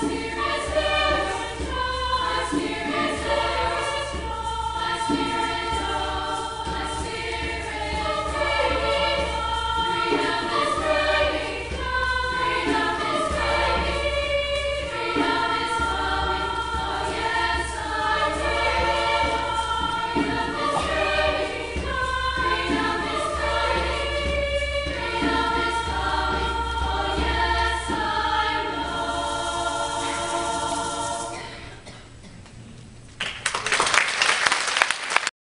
here.